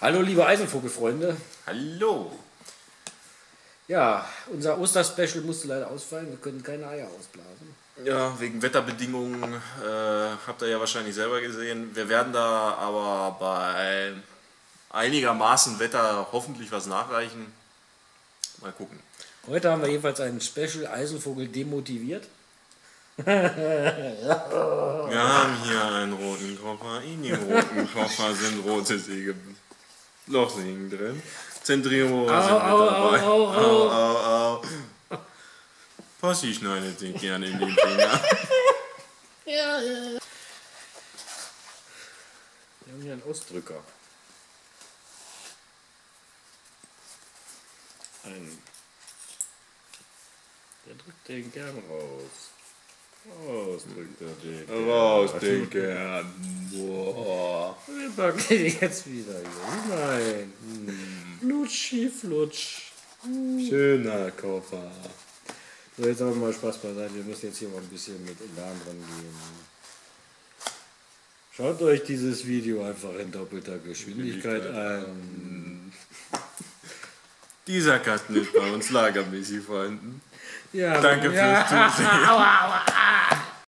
Hallo liebe Eisenvogelfreunde. Hallo. Ja, unser Osterspecial musste leider ausfallen. Wir können keine Eier ausblasen. Ja, wegen Wetterbedingungen äh, habt ihr ja wahrscheinlich selber gesehen. Wir werden da aber bei einigermaßen Wetter hoffentlich was nachreichen. Mal gucken. Heute haben wir jedenfalls einen Special Eisenvogel demotiviert. Wir haben hier einen roten Koffer. In dem roten Koffer sind rote Säge. Lochsägen drin. Zentrierrohre sind mit au, dabei. au, au. au, au. Possi schneidet sich gerne in den Finger. Wir haben hier einen Ausdrücker. Ein. Der drückt den gern raus. Raus drückt er den. Raus, den Kern. Boah. Wir packen den jetzt wieder hier hinein. Flutschi, flutsch. Schöner Koffer. So, jetzt aber mal Spaß beiseite. Wir müssen jetzt hier mal ein bisschen mit Elan dran gehen. Schaut euch dieses Video einfach in doppelter Geschwindigkeit an. Dieser Kasten ist bei uns lagermäßig vorhanden. Ja, Danke ja. fürs Zusehen. Aua, aua.